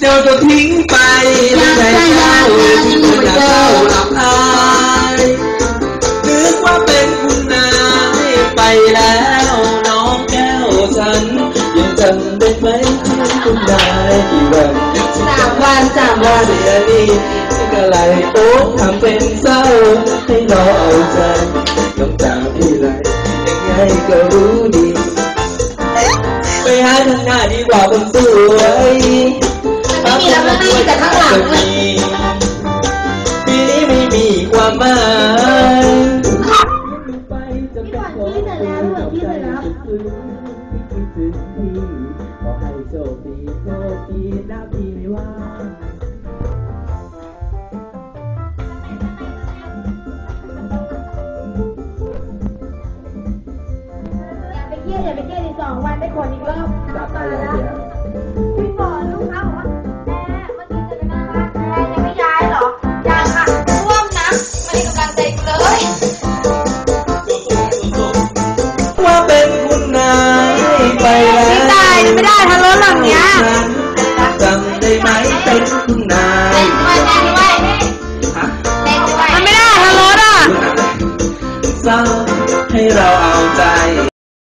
เดี๋ยวจะทิ้งไปไม่ใช่เจ้าที่ควรจะเศร้าอับอายนึกว่าเป็นคุณนายไปแล้วน้องแก้วฉันยังจำได้ไหมคุณนายกี่วันสามวันสามวันเสียนี่ก็ไหลโอ๊ตทำเป็นเศร้าให้เราเอาใจน้ำตาพี่ไหลยังไงก็รู้ดี กว่าคนสวยไม่มีแล้วมันไม่มีแต่ข้างหลังเลยปีนี้ไม่มีความหมายไปจะเป็นของขอให้โชคดีโชคดีนะพี่ไม่ว่า เที่ยวอย่าไปเที่ยวอีกสองวันได้คนอีกรอบจับตาไปยแล้วแล้วเดี๋ยวพี่ฝนลูกค้าบอกว่าแม่เมื่อกี้เจอกันหน้าบ้านแม่ยังไม่ย้ายเหรอยังค่ะร่วมนะไม่ได้กำลังใจกูเลยว่าเป็นคุณนายไปแล้วไม่ได้ไม่ได้ทะเลาะหลังเนี้ยจำได้ไหมเป็นคุณนายเต้นด้วยเต้นด้วยฮะเต้นด้วยมันไม่ได้ทะเลาะอะเศร้าให้เราเอาใจ